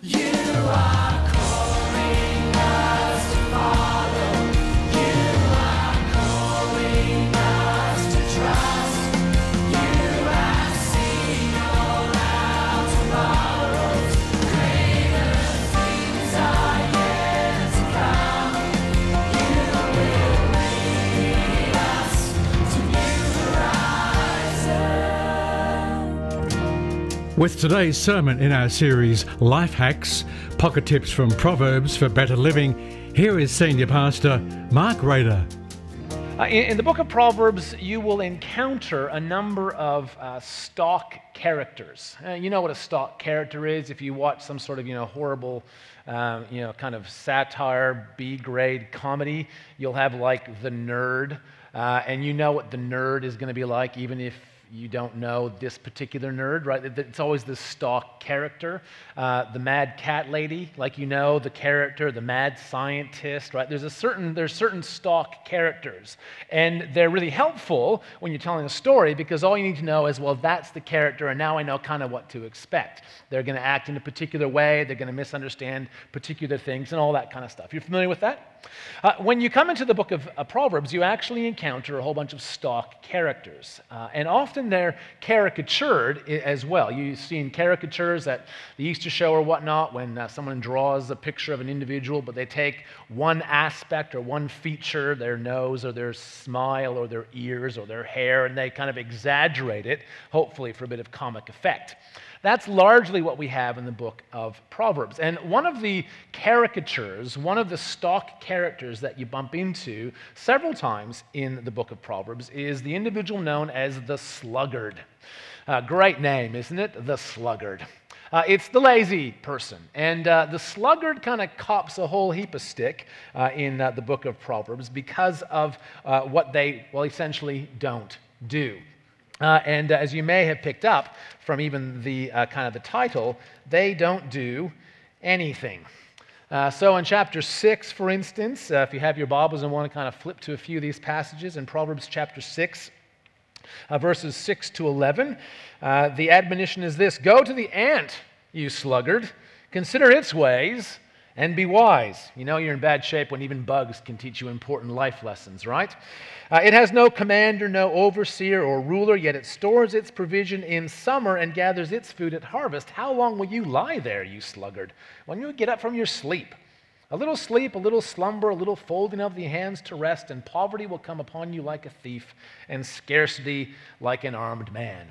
You With today's sermon in our series, Life Hacks Pocket Tips from Proverbs for Better Living, here is Senior Pastor Mark Rader. Uh, in, in, the book of Proverbs, you will encounter a number of uh, stock characters. Uh, you know what a stock character is if you watch some sort of you know horrible, um, you know kind of satire B grade comedy. You'll have like the nerd, uh, and you know what the nerd is going to be like, even if you don't know this particular nerd, right? It's always the stock character. Uh, the mad cat lady, like you know, the character, the mad scientist, right? There's a certain there's certain stock characters, and they're really helpful when you're telling a story because all you need to know is, well, that's the character, and now I know kind of what to expect. They're going to act in a particular way. They're going to misunderstand particular things, and all that kind of stuff. You're familiar with that? Uh, when you come into the book of uh, Proverbs, you actually encounter a whole bunch of stock characters. Uh, and often they're caricatured as well. You've seen caricatures at the Easter show or whatnot when uh, someone draws a picture of an individual, but they take one aspect or one feature, their nose or their smile or their ears or their hair, and they kind of exaggerate it, hopefully for a bit of comic effect. That's largely what we have in the book of Proverbs. And one of the caricatures, one of the stock characters that you bump into several times in the book of Proverbs is the individual known as the sluggard. Uh, great name, isn't it? The sluggard. Uh, it's the lazy person. And uh, the sluggard kind of cops a whole heap of stick uh, in uh, the book of Proverbs because of uh, what they, well, essentially don't do. Uh, and uh, as you may have picked up from even the uh, kind of the title, they don't do anything. Uh, so in chapter 6, for instance, uh, if you have your Bibles and want to kind of flip to a few of these passages in Proverbs chapter 6, uh, verses 6 to 11, the admonition is this Go to the ant, you sluggard, consider its ways and be wise. You know you're in bad shape when even bugs can teach you important life lessons, right? Uh, it has no commander, no overseer or ruler, yet it stores its provision in summer and gathers its food at harvest. How long will you lie there, you sluggard, when you get up from your sleep? A little sleep, a little slumber, a little folding of the hands to rest, and poverty will come upon you like a thief, and scarcity like an armed man.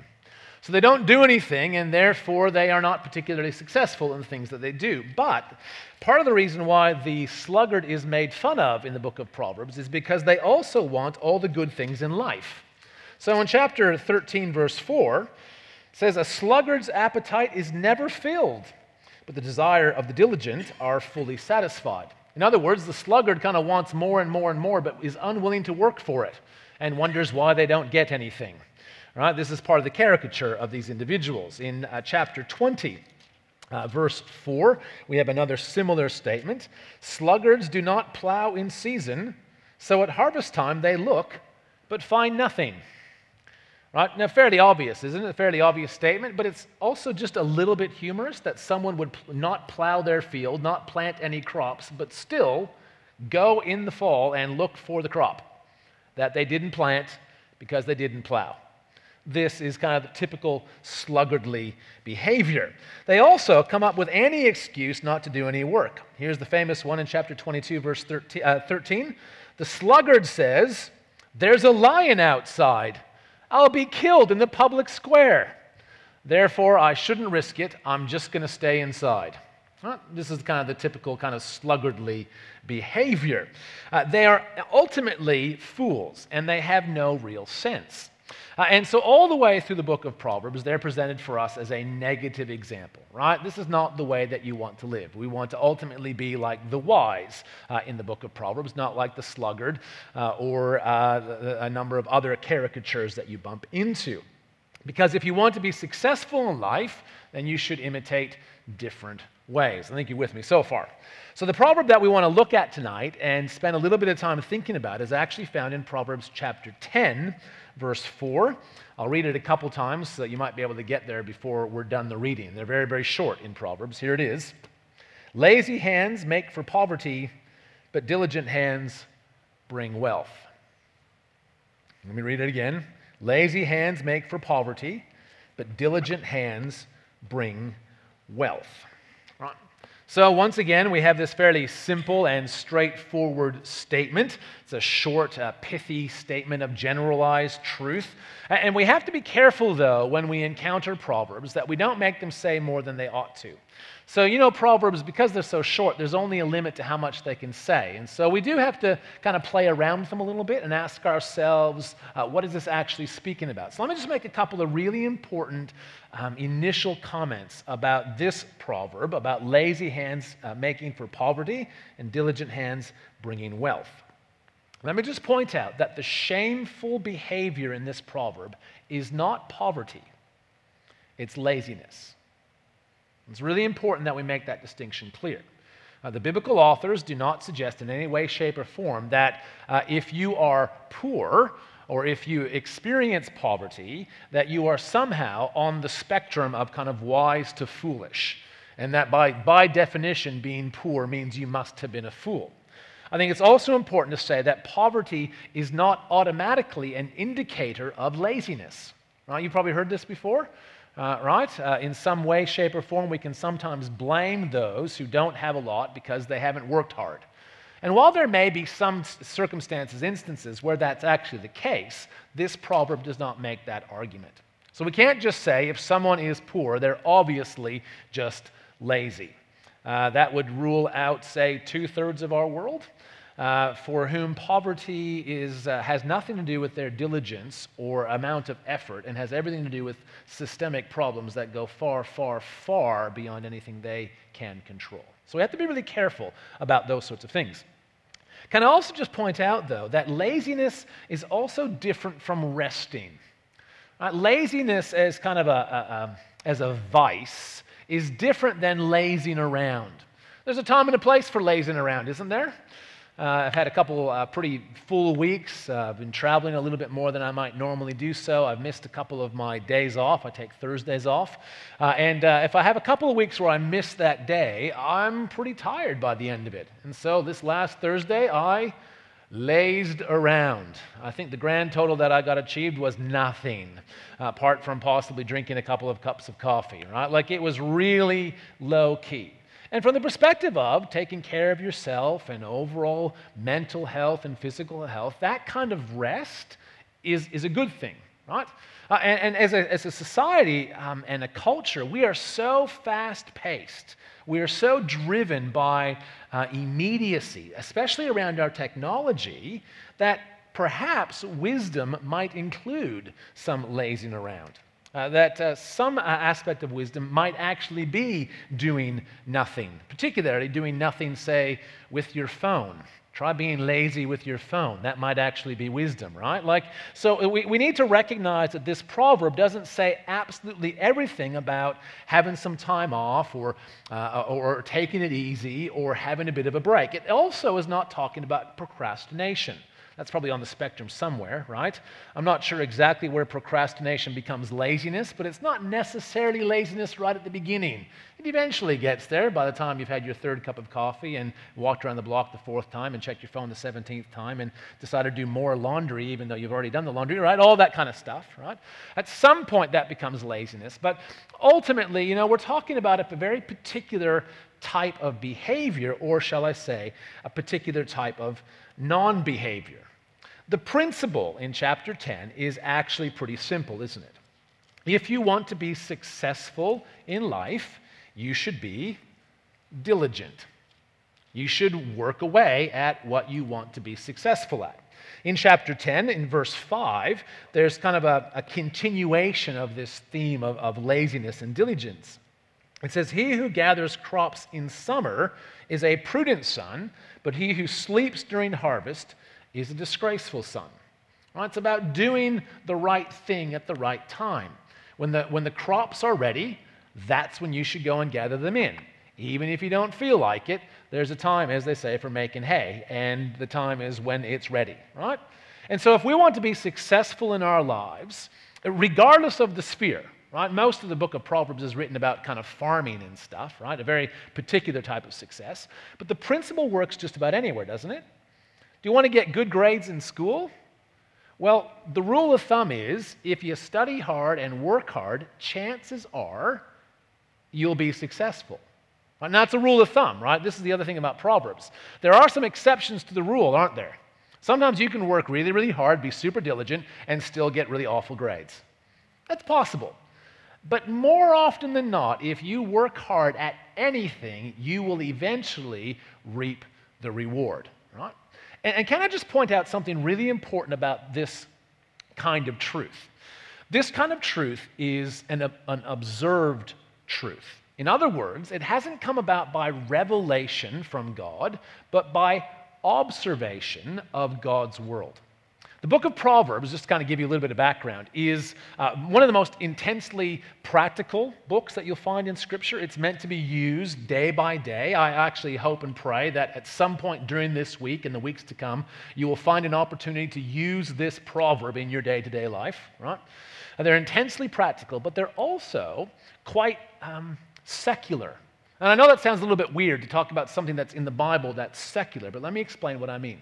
So they don't do anything, and therefore they are not particularly successful in the things that they do. But part of the reason why the sluggard is made fun of in the book of Proverbs is because they also want all the good things in life. So in chapter 13, verse 4, it says, A sluggard's appetite is never filled, but the desire of the diligent are fully satisfied. In other words, the sluggard kind of wants more and more and more, but is unwilling to work for it and wonders why they don't get anything. Right? This is part of the caricature of these individuals. In uh, chapter 20, uh, verse 4, we have another similar statement Sluggards do not plow in season, so at harvest time they look, but find nothing. Right? Now, fairly obvious, isn't it? A fairly obvious statement, but it's also just a little bit humorous that someone would not plow their field, not plant any crops, but still go in the fall and look for the crop that they didn't plant because they didn't plow this is kind of the typical sluggardly behavior. They also come up with any excuse not to do any work. Here's the famous one in chapter 22, verse 13. Uh, 13. The sluggard says, There's a lion outside. I'll be killed in the public square. Therefore, I shouldn't risk it. I'm just going to stay inside. Well, this is kind of the typical kind of sluggardly behavior. Uh, they are ultimately fools, and they have no real sense. Uh, and so, all the way through the book of Proverbs, they're presented for us as a negative example, right? This is not the way that you want to live. We want to ultimately be like the wise uh, in the book of Proverbs, not like the sluggard uh, or uh, a number of other caricatures that you bump into. Because if you want to be successful in life, then you should imitate different ways. I think you're with me so far. So, the proverb that we want to look at tonight and spend a little bit of time thinking about is actually found in Proverbs chapter 10, verse 4. I'll read it a couple times so that you might be able to get there before we're done the reading. They're very, very short in Proverbs. Here it is. Lazy hands make for poverty, but diligent hands bring wealth. Let me read it again. Lazy hands make for poverty, but diligent hands bring wealth. Right. So, once again, we have this fairly simple and straightforward statement. It's a short, uh, pithy statement of generalized truth. And we have to be careful, though, when we encounter Proverbs, that we don't make them say more than they ought to. So, you know, Proverbs, because they're so short, there's only a limit to how much they can say. And so we do have to kind of play around with them a little bit and ask ourselves, uh, what is this actually speaking about? So let me just make a couple of really important um, initial comments about this proverb, about lazy hands uh, making for poverty and diligent hands bringing wealth. Let me just point out that the shameful behavior in this proverb is not poverty, it's laziness. It's really important that we make that distinction clear. Uh, the biblical authors do not suggest in any way, shape, or form that uh, if you are poor or if you experience poverty, that you are somehow on the spectrum of kind of wise to foolish. And that by, by definition, being poor means you must have been a fool. I think it's also important to say that poverty is not automatically an indicator of laziness. Right? You've probably heard this before uh, right? Uh, in some way, shape, or form, we can sometimes blame those who don't have a lot because they haven't worked hard. And while there may be some circumstances, instances where that's actually the case, this proverb does not make that argument. So we can't just say if someone is poor, they're obviously just lazy. Uh, that would rule out, say, two thirds of our world uh, for whom poverty is, uh, has nothing to do with their diligence or amount of effort and has everything to do with systemic problems that go far, far, far beyond anything they can control. So we have to be really careful about those sorts of things. Can I also just point out, though, that laziness is also different from resting? Uh, laziness as kind of a, a, a, as a vice is different than lazing around. There's a time and a place for lazing around, isn't there? Uh, I've had a couple uh, pretty full weeks. Uh, I've been traveling a little bit more than I might normally do so. I've missed a couple of my days off. I take Thursdays off. And if I have a couple of weeks where I miss that day, I'm pretty tired by the end of it. And so this last Thursday, I lazed around. I think the grand total that I got achieved was nothing, apart from possibly drinking a couple of cups of coffee, right? Like it was really low key. And from the perspective of taking care of yourself and overall mental health and physical health, that kind of rest is, is a good thing, right? Uh, and, and as, a, as a society um, and a culture, we are so fast paced. We are so driven by uh, immediacy, especially around our technology, that perhaps wisdom might include some lazing around. Uh, that uh, some uh, aspect of wisdom might actually be doing nothing, particularly doing nothing, say, with your phone. Try being lazy with your phone. That might actually be wisdom, right? Like, so uh, we, we need to recognize that this proverb doesn't say absolutely everything about having some time off or, uh, or taking it easy or having a bit of a break. It also is not talking about procrastination. That's probably on the spectrum somewhere, right? I'm not sure exactly where procrastination becomes laziness, but it's not necessarily laziness right at the beginning. It eventually gets there by the time you've had your third cup of coffee and walked around the block the fourth time and checked your phone the 17th time and decided to do more laundry even though you've already done the laundry, right? All that kind of stuff, right? At some point that becomes laziness, but ultimately, you know, we're talking about a very particular type of behavior, or shall I say, a particular type of non behavior. The principle in chapter 10 is actually pretty simple, isn't it? If you want to be successful in life, you should be diligent. You should work away at what you want to be successful at. In chapter 10, in verse 5, there's kind of a, a continuation of this theme of, of laziness and diligence. It says, He who gathers crops in summer is a prudent son, but he who sleeps during harvest is a disgraceful son. Well, it's about doing the right thing at the right time. When the, when the crops are ready, that's when you should go and gather them in. Even if you don't feel like it, there's a time, as they say, for making hay, and the time is when it's ready, right? And so, if we want to be successful in our lives, regardless of the sphere, right? Most of the book of Proverbs is written about kind of farming and stuff, right? A very particular type of success. But the principle works just about anywhere, doesn't it? Do you want to get good grades in school? Well, the rule of thumb is if you study hard and work hard, chances are you'll be successful. And that's a rule of thumb, right? This is the other thing about Proverbs. There are some exceptions to the rule, aren't there? Sometimes you can work really, really hard, be super diligent, and still get really awful grades. That's possible. But more often than not, if you work hard at anything, you will eventually reap the reward, right? And, and can I just point out something really important about this kind of truth? This kind of truth is an, an observed truth. In other words, it hasn't come about by revelation from God, but by observation of God's world. The book of Proverbs, just to kind of give you a little bit of background, is uh, one of the most intensely practical books that you'll find in Scripture. It's meant to be used day by day. I actually hope and pray that at some point during this week and the weeks to come, you will find an opportunity to use this proverb in your day to day life, right? And they're intensely practical, but they're also quite um, secular. And I know that sounds a little bit weird to talk about something that's in the Bible that's secular, but let me explain what I mean.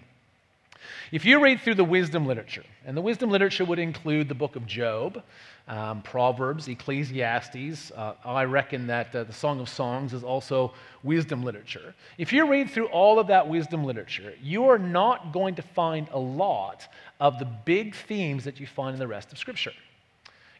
If you read through the wisdom literature, and the wisdom literature would include the book of Job, um, Proverbs, Ecclesiastes, uh, I reckon that uh, the Song of Songs is also wisdom literature. If you read through all of that wisdom literature, you are not going to find a lot of the big themes that you find in the rest of Scripture.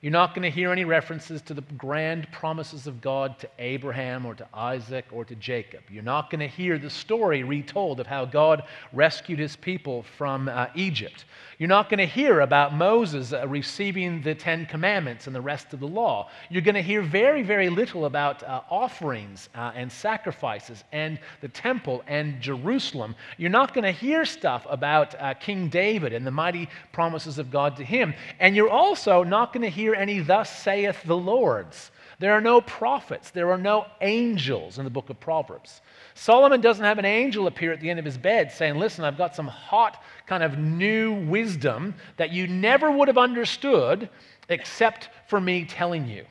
You're not going to hear any references to the grand promises of God to Abraham or to Isaac or to Jacob. You're not going to hear the story retold of how God rescued his people from uh, Egypt. You're not going to hear about Moses uh, receiving the Ten Commandments and the rest of the law. You're going to hear very, very little about uh, offerings uh, and sacrifices and the temple and Jerusalem. You're not going to hear stuff about uh, King David and the mighty promises of God to him. And you're also not going to hear any, Thus saith the Lord's. There are no prophets, there are no angels in the book of Proverbs. Solomon doesn't have an angel appear at the end of his bed saying, Listen, I've got some hot kind of new wisdom that you never would have understood except for me telling you.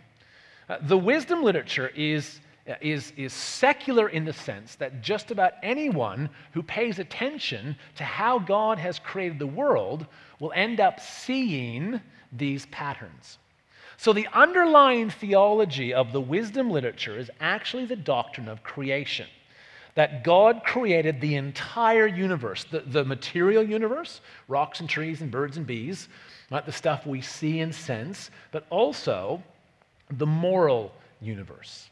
Uh, the wisdom literature is, is, is secular in the sense that just about anyone who pays attention to how God has created the world will end up seeing these patterns. So, the underlying theology of the wisdom literature is actually the doctrine of creation that God created the entire universe, the, the material universe, rocks and trees and birds and bees, not the stuff we see and sense, but also the moral universe.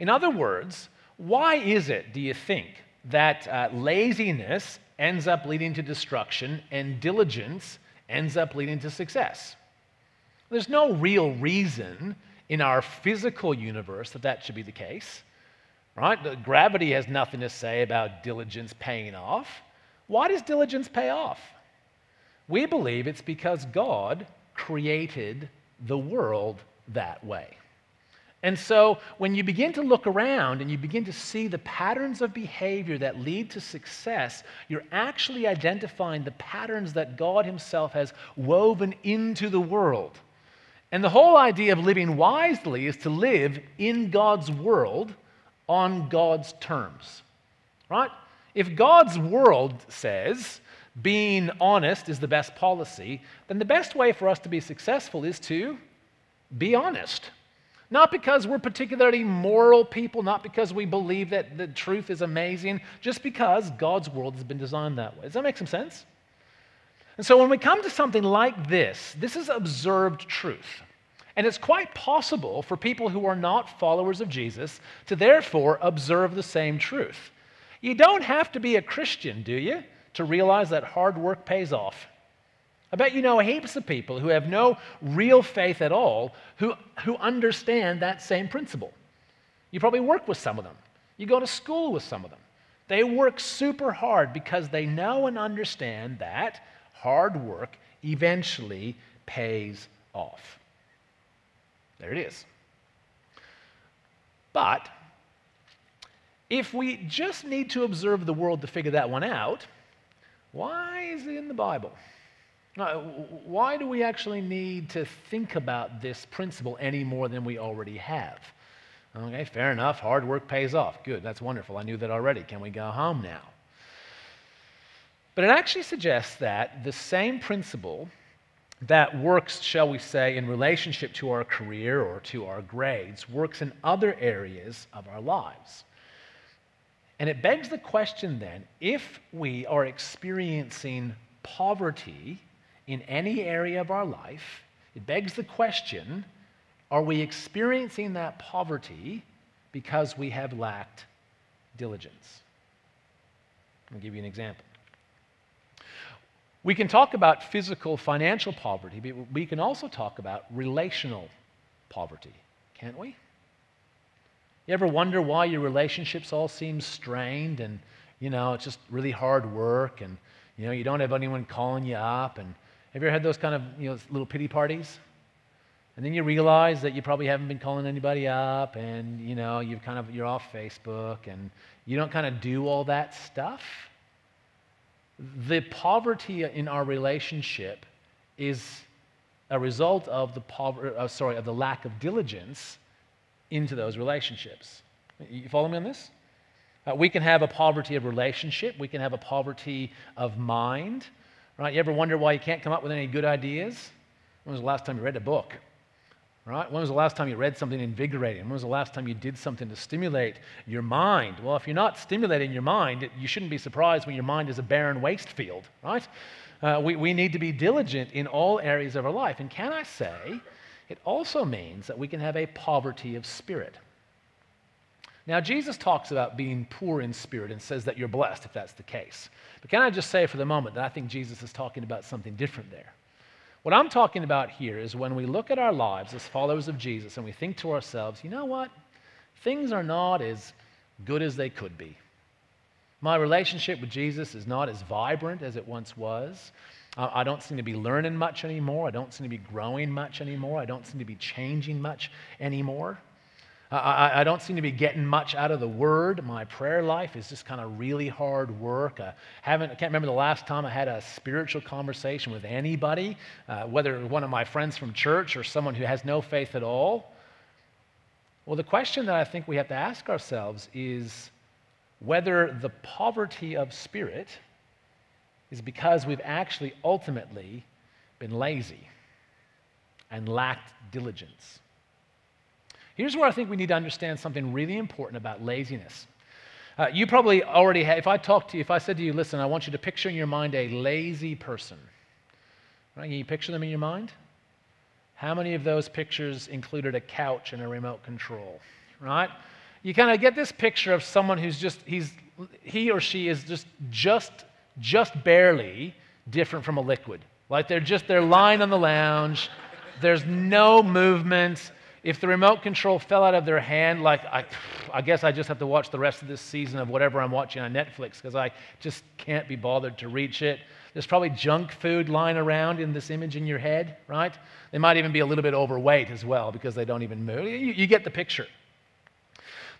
In other words, why is it, do you think, that uh, laziness ends up leading to destruction and diligence ends up leading to success? There's no real reason in our physical universe that that should be the case right? Gravity has nothing to say about diligence paying off. Why does diligence pay off? We believe it's because God created the world that way. And so when you begin to look around and you begin to see the patterns of behavior that lead to success, you're actually identifying the patterns that God Himself has woven into the world. And the whole idea of living wisely is to live in God's world on God's terms, right? If God's world says being honest is the best policy, then the best way for us to be successful is to be honest. Not because we're particularly moral people, not because we believe that the truth is amazing, just because God's world has been designed that way. Does that make some sense? And so when we come to something like this, this is observed truth. And it's quite possible for people who are not followers of Jesus to therefore observe the same truth. You don't have to be a Christian, do you, to realize that hard work pays off. I bet you know heaps of people who have no real faith at all who, who understand that same principle. You probably work with some of them, you go to school with some of them. They work super hard because they know and understand that hard work eventually pays off. There it is. But if we just need to observe the world to figure that one out, why is it in the Bible? Uh, why do we actually need to think about this principle any more than we already have? Okay, fair enough. Hard work pays off. Good, that's wonderful. I knew that already. Can we go home now? But it actually suggests that the same principle that works, shall we say, in relationship to our career or to our grades, works in other areas of our lives. And it begs the question then if we are experiencing poverty in any area of our life, it begs the question are we experiencing that poverty because we have lacked diligence? I'll give you an example. We can talk about physical, financial poverty, but we can also talk about relational poverty, can't we? You ever wonder why your relationships all seem strained and, you know, it's just really hard work and, you know, you don't have anyone calling you up and have you ever had those kind of, you know, little pity parties? And then you realize that you probably haven't been calling anybody up and, you know, you've kind of, you're off Facebook and you don't kind of do all that stuff. The poverty in our relationship is a result of the poverty, uh, sorry, of the lack of diligence into those relationships. You follow me on this? Uh, we can have a poverty of relationship. We can have a poverty of mind. Right? You ever wonder why you can't come up with any good ideas? When was the last time you read a book? Right? When was the last time you read something invigorating? When was the last time you did something to stimulate your mind? Well, if you're not stimulating your mind, you shouldn't be surprised when your mind is a barren waste field, right? Uh, we, we need to be diligent in all areas of our life. And can I say, it also means that we can have a poverty of spirit. Now, Jesus talks about being poor in spirit and says that you're blessed if that's the case. But can I just say for the moment that I think Jesus is talking about something different there? What I'm talking about here is when we look at our lives as followers of Jesus and we think to ourselves, you know what? Things are not as good as they could be. My relationship with Jesus is not as vibrant as it once was. I don't seem to be learning much anymore. I don't seem to be growing much anymore. I don't seem to be changing much anymore. I, I, don't seem to be getting much out of the Word. My prayer life is just kind of really hard work. I, haven't, I can't remember the last time I had a spiritual conversation with anybody, uh, whether one of my friends from church or someone who has no faith at all. Well, the question that I think we have to ask ourselves is whether the poverty of spirit is because we've actually ultimately been lazy and lacked diligence. Here's where I think we need to understand something really important about laziness. Uh, you probably already have, if I talked to you, if I said to you, listen, I want you to picture in your mind a lazy person. Right? Can you picture them in your mind? How many of those pictures included a couch and a remote control? Right? You kind of get this picture of someone who's just, he's, he or she is just, just, just barely different from a liquid. Like they're just, they're lying on the lounge. There's no movement if the remote control fell out of their hand, like I, I guess I just have to watch the rest of this season of whatever I'm watching on Netflix because I just can't be bothered to reach it. There's probably junk food lying around in this image in your head, right? They might even be a little bit overweight as well because they don't even move. You, you get the picture.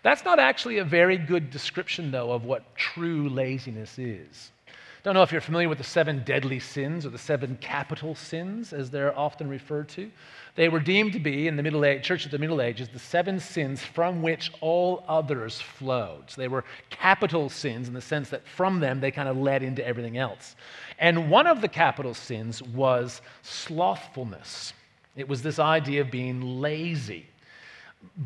That's not actually a very good description, though, of what true laziness is. Don't know if you're familiar with the seven deadly sins or the seven capital sins, as they're often referred to. They were deemed to be, in the Middle Age, Church of the Middle Ages, the seven sins from which all others flowed. So they were capital sins in the sense that from them they kind of led into everything else. And one of the capital sins was slothfulness. It was this idea of being lazy.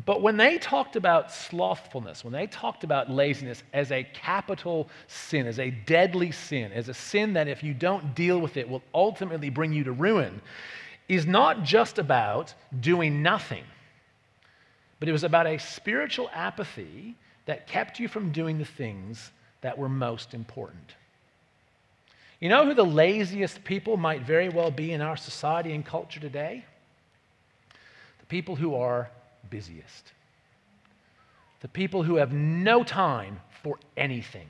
But when they talked about slothfulness, when they talked about laziness as a capital sin, as a deadly sin, as a sin that if you don't deal with it will ultimately bring you to ruin, is not just about doing nothing, but it was about a spiritual apathy that kept you from doing the things that were most important. You know who the laziest people might very well be in our society and culture today? The people who are busiest. The people who have no time for anything.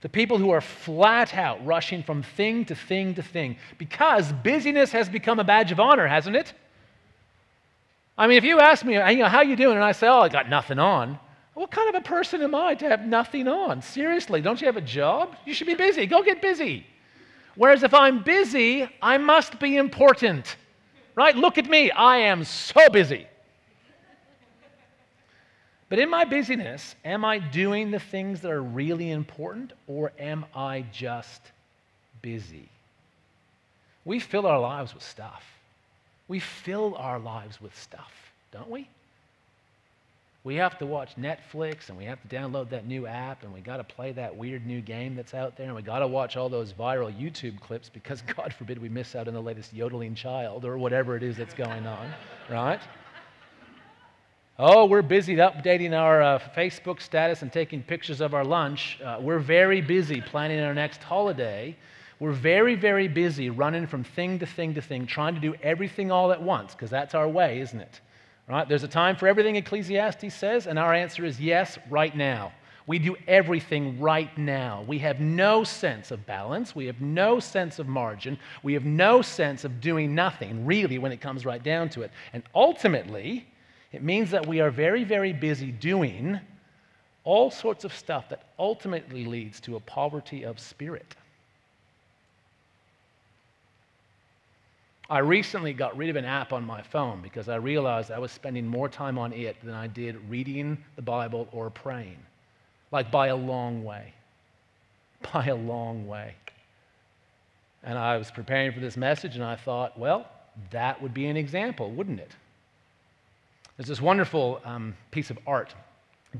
The people who are flat out rushing from thing to thing to thing because busyness has become a badge of honor, hasn't it? I mean, if you ask me, you know, how you doing? And I say, oh, I got nothing on. What kind of a person am I to have nothing on? Seriously, don't you have a job? You should be busy. Go get busy. Whereas if I'm busy, I must be important. Right? Look at me. I am so busy. But in my busyness, am I doing the things that are really important or am I just busy? We fill our lives with stuff. We fill our lives with stuff, don't we? We have to watch Netflix and we have to download that new app and we got to play that weird new game that's out there and we got to watch all those viral YouTube clips because God forbid we miss out on the latest yodeling child or whatever it is that's going on, right? Oh, we're busy updating our uh, Facebook status and taking pictures of our lunch. Uh, we're very busy planning our next holiday. We're very, very busy running from thing to thing to thing, trying to do everything all at once, because that's our way, isn't it? Right? There's a time for everything, Ecclesiastes says, and our answer is yes, right now. We do everything right now. We have no sense of balance. We have no sense of margin. We have no sense of doing nothing, really, when it comes right down to it. And ultimately, it means that we are very, very busy doing all sorts of stuff that ultimately leads to a poverty of spirit. I recently got rid of an app on my phone because I realized I was spending more time on it than I did reading the Bible or praying. Like by a long way. By a long way. And I was preparing for this message and I thought, well, that would be an example, wouldn't it? There's this wonderful um, piece of art,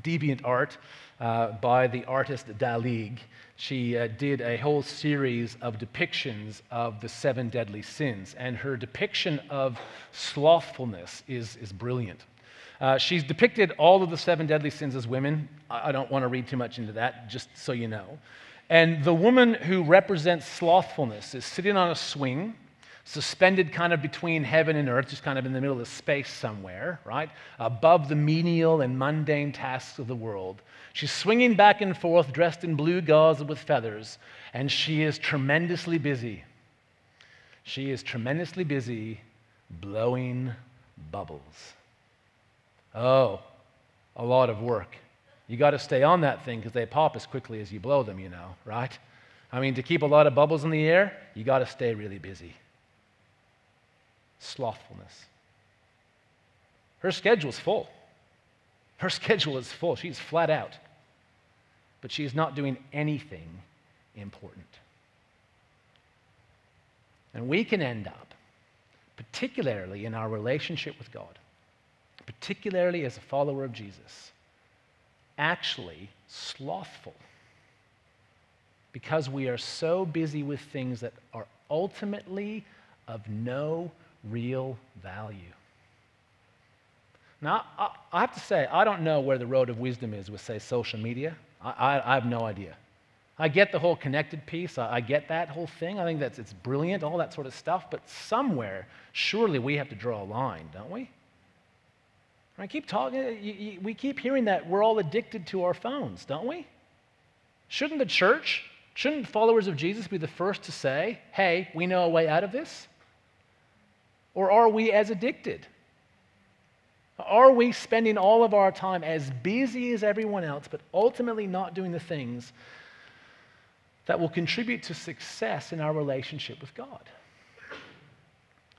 deviant art, uh, by the artist Dali. She uh, did a whole series of depictions of the seven deadly sins, and her depiction of slothfulness is, is brilliant. Uh, she's depicted all of the seven deadly sins as women. I, I don't want to read too much into that, just so you know. And the woman who represents slothfulness is sitting on a swing suspended kind of between heaven and earth, just kind of in the middle of space somewhere, right? Above the menial and mundane tasks of the world. She's swinging back and forth, dressed in blue gauze with feathers, and she is tremendously busy. She is tremendously busy blowing bubbles. Oh, a lot of work. You got to stay on that thing because they pop as quickly as you blow them, you know, right? I mean, to keep a lot of bubbles in the air, you got to stay really busy slothfulness. Her schedule's full. Her schedule is full. She's flat out. But she is not doing anything important. And we can end up, particularly in our relationship with God, particularly as a follower of Jesus, actually slothful because we are so busy with things that are ultimately of no real value. Now, I, I, have to say, I don't know where the road of wisdom is with, say, social media. I, I, I have no idea. I get the whole connected piece. I, get that whole thing. I think that's it's brilliant, all that sort of stuff. But somewhere, surely we have to draw a line, don't we? I keep talking. we keep hearing that we're all addicted to our phones, don't we? Shouldn't the church, shouldn't followers of Jesus be the first to say, "Hey, we know a way out of this"? Or are we as addicted? Are we spending all of our time as busy as everyone else, but ultimately not doing the things that will contribute to success in our relationship with God?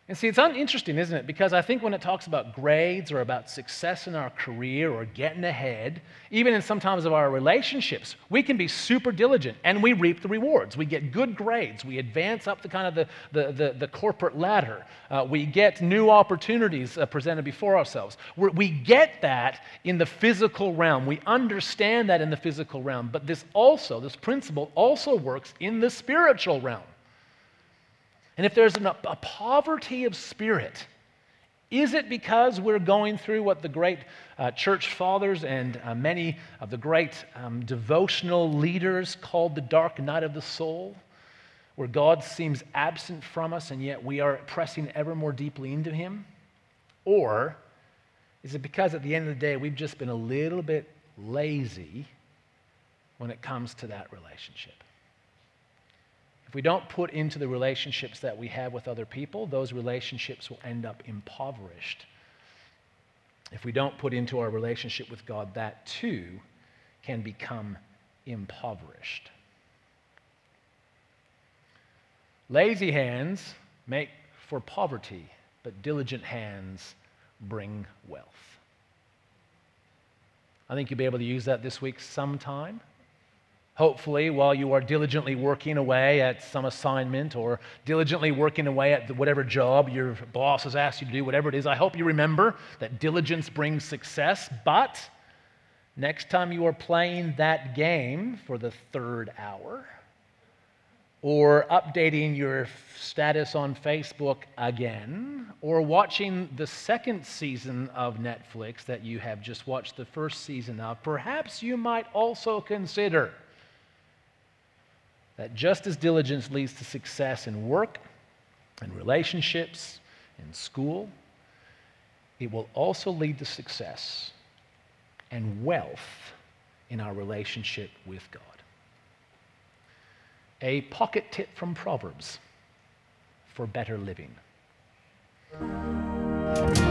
And see, it's uninteresting, isn't it? Because I think when it talks about grades or about success in our career or getting ahead, even in sometimes of our relationships, we can be super diligent and we reap the rewards. We get good grades. We advance up the kind of the, the, the, the corporate ladder. Uh, we get new opportunities uh, presented before ourselves. We're, we get that in the physical realm. We understand that in the physical realm. But this also, this principle also works in the spiritual realm. And if there's an, a poverty of spirit, is it because we're going through what the great uh, church fathers and uh, many of the great um, devotional leaders called the dark night of the soul, where God seems absent from us and yet we are pressing ever more deeply into Him? Or is it because at the end of the day we've just been a little bit lazy when it comes to that relationship? If we don't put into the relationships that we have with other people, those relationships will end up impoverished. If we don't put into our relationship with God, that too can become impoverished. Lazy hands make for poverty, but diligent hands bring wealth. I think you'll be able to use that this week sometime. Hopefully, while you are diligently working away at some assignment or diligently working away at whatever job your boss has asked you to do, whatever it is, I hope you remember that diligence brings success. But next time you are playing that game for the third hour, or updating your status on Facebook again, or watching the second season of Netflix that you have just watched the first season of, perhaps you might also consider that just as diligence leads to success in work and relationships, in school, it will also lead to success and wealth in our relationship with God a pocket tip from Proverbs for better living.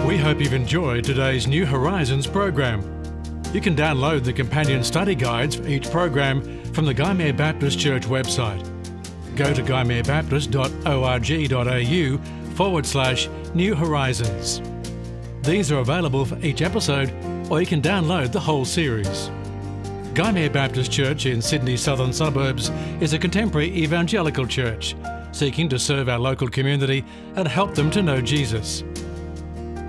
We hope you've enjoyed today's New Horizons program. You can download the companion study guides for each program from the Gymea Baptist Church website. Go to gymeabaptist.org.au forward slash New Horizons. These are available for each episode, or you can download the whole series. Gymea Baptist Church in Sydney's southern suburbs is a contemporary evangelical church seeking to serve our local community and help them to know Jesus.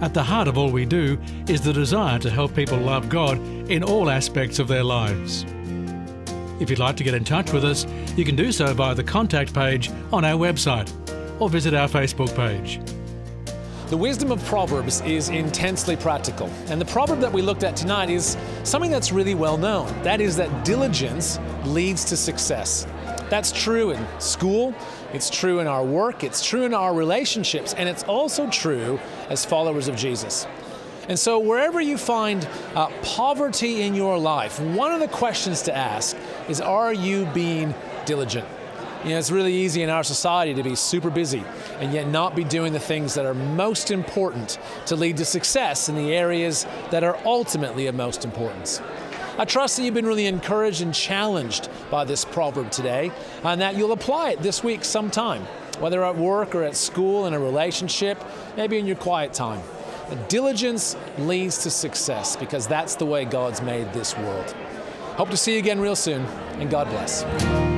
At the heart of all we do is the desire to help people love God in all aspects of their lives. If you'd like to get in touch with us, you can do so via the contact page on our website or visit our Facebook page. The wisdom of Proverbs is intensely practical. And the proverb that we looked at tonight is something that's really well known. That is that diligence leads to success. That's true in school, it's true in our work, it's true in our relationships, and it's also true as followers of Jesus. And so, wherever you find uh, poverty in your life, one of the questions to ask is Are you being diligent? You know, it's really easy in our society to be super busy and yet not be doing the things that are most important to lead to success in the areas that are ultimately of most importance. I trust that you've been really encouraged and challenged by this proverb today and that you'll apply it this week sometime, whether at work or at school, in a relationship, maybe in your quiet time. Diligence leads to success because that's the way God's made this world. Hope to see you again real soon, and God bless.